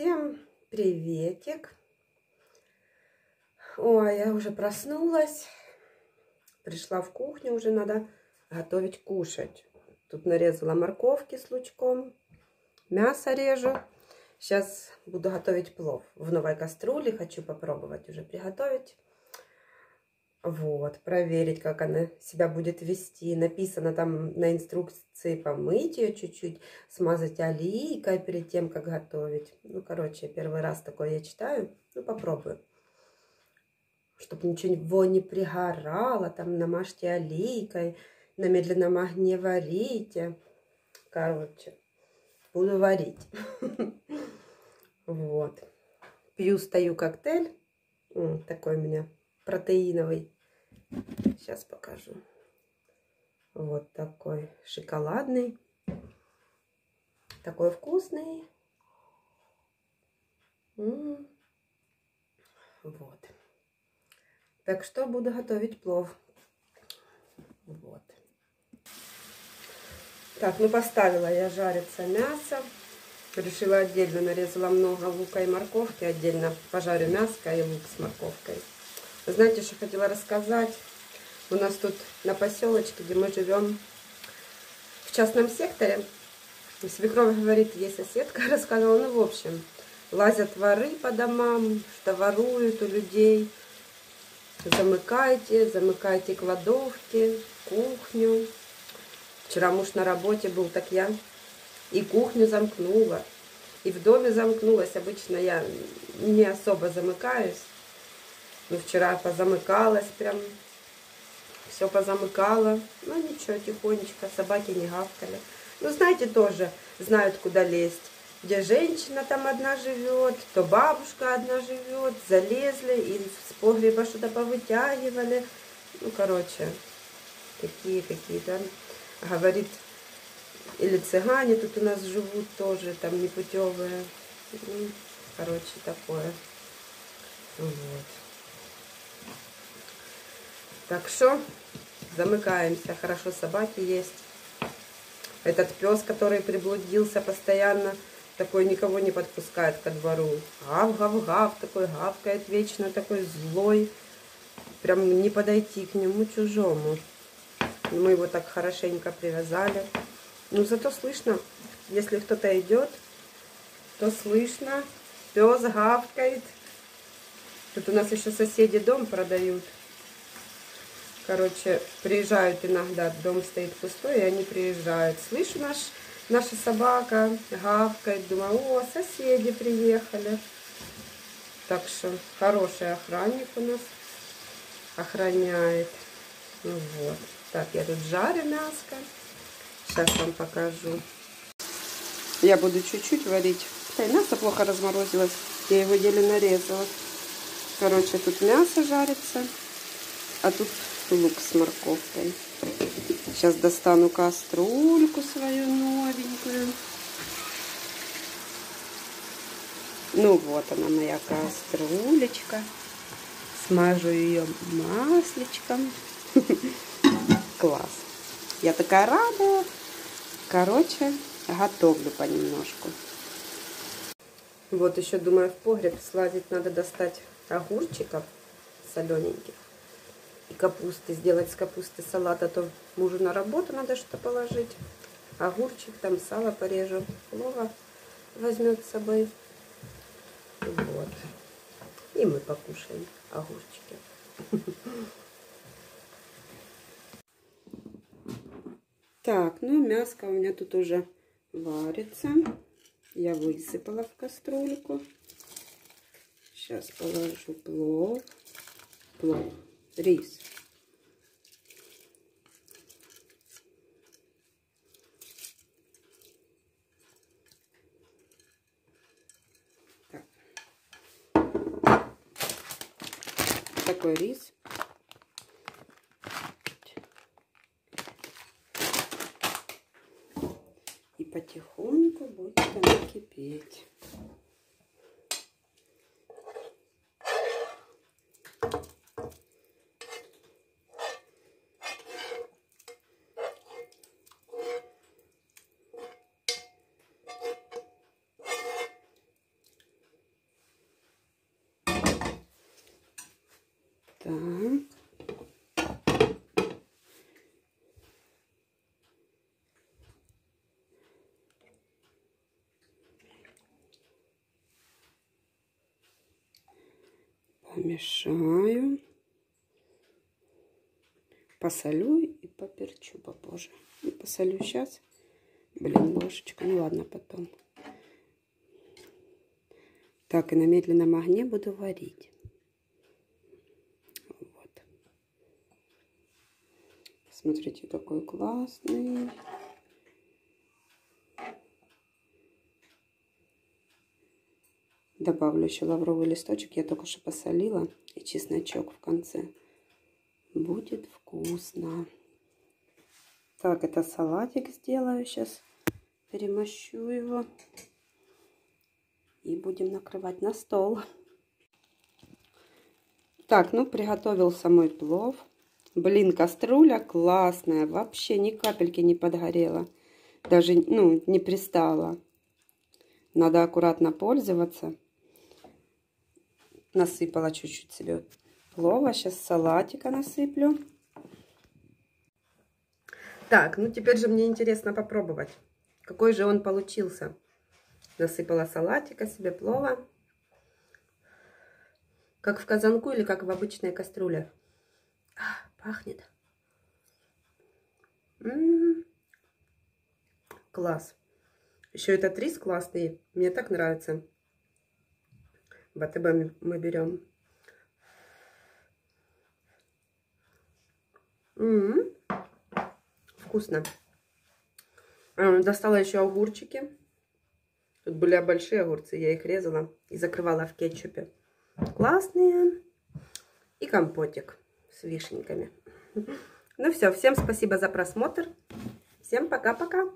Всем приветик. Ой, я уже проснулась. Пришла в кухню, уже надо готовить кушать. Тут нарезала морковки с лучком. Мясо режу. Сейчас буду готовить плов в новой кастрюле. Хочу попробовать уже приготовить. Вот, проверить, как она себя будет вести. Написано там на инструкции помыть ее чуть-чуть, смазать олейкой перед тем, как готовить. Ну, короче, первый раз такое я читаю. Ну, попробую. Чтобы ничего не пригорало, там намажьте олейкой, на медленном огне варите. Короче, буду варить. Вот. Пью, стою коктейль. Такой у меня протеиновый. Сейчас покажу. Вот такой шоколадный. Такой вкусный. М -м -м. Вот. Так что буду готовить плов. Вот. Так, ну поставила я жариться мясо. Решила отдельно, нарезала много лука и морковки. Отдельно пожарю мяско и лук с морковкой. Знаете, что хотела рассказать? У нас тут на поселочке, где мы живем, в частном секторе, свекровь говорит, есть соседка, рассказывала, ну, в общем, лазят воры по домам, что воруют у людей. Замыкайте, замыкайте кладовки, кухню. Вчера муж на работе был, так я и кухню замкнула, и в доме замкнулась. Обычно я не особо замыкаюсь. Ну, вчера позамыкалась прям, все позамыкала. Ну, ничего, тихонечко, собаки не гавкали. Ну, знаете, тоже знают, куда лезть. Где женщина там одна живет, то бабушка одна живет, залезли и с погреба что-то повытягивали. Ну, короче, такие какие-то, говорит, или цыгане тут у нас живут тоже, там непутевые. Ну, короче, такое. Вот. Так что замыкаемся. Хорошо, собаки есть. Этот пес, который приблудился постоянно, такой никого не подпускает ко двору. Гав, гав, гав, такой гавкает вечно, такой злой. Прям не подойти к нему чужому. Мы его так хорошенько привязали. Но зато слышно, если кто-то идет, то слышно, пес гавкает. Тут у нас еще соседи дом продают. Короче, приезжают иногда, дом стоит пустой, и они приезжают. Слышу, наш, наша собака гавкает, думаю, о, соседи приехали. Так что хороший охранник у нас охраняет. Ну вот. Так, я тут жарю мяско. Сейчас вам покажу. Я буду чуть-чуть варить. Да, мясо плохо разморозилось. Я его еле нарезала. Короче, тут мясо жарится. А тут лук с морковкой. Сейчас достану кастрюльку свою новенькую. Ну вот она моя кастрюлечка. Смажу ее маслечком. Класс. Я такая рада. Короче, готовлю понемножку. Вот еще думаю в погреб слазить надо достать огурчиков солененьких и капусты, сделать с капусты салат, а то мужу на работу надо что-то положить. Огурчик, там сало порежу, плова возьмет с собой. Вот. И мы покушаем огурчики. Так, ну мяско у меня тут уже варится. Я высыпала в кастрюльку. Сейчас положу плов. Плов рис. Так. Такой рис. И потихоньку будет она кипеть. Так. Помешаю. Посолю и поперчу попозже. И посолю сейчас. Блин, ложечка. Ну ладно, потом. Так, и на медленном огне буду варить. Смотрите, какой классный. Добавлю еще лавровый листочек. Я только что посолила. И чесночок в конце. Будет вкусно. Так, это салатик сделаю сейчас. Перемощу его. И будем накрывать на стол. Так, ну приготовился мой плов. Блин, кастрюля классная. Вообще ни капельки не подгорела. Даже, ну, не пристала. Надо аккуратно пользоваться. Насыпала чуть-чуть себе плова. Сейчас салатика насыплю. Так, ну теперь же мне интересно попробовать. Какой же он получился. Насыпала салатика себе, плова. Как в казанку или как в обычной кастрюле. А, пахнет. М -м -м. Класс. Еще этот рис классный. Мне так нравится. В АТБ мы берем. М -м -м. Вкусно. Достала еще огурчики. Тут были большие огурцы, я их резала и закрывала в кетчупе. Классные. И компотик с вишеньками. Ну все, всем спасибо за просмотр. Всем пока-пока.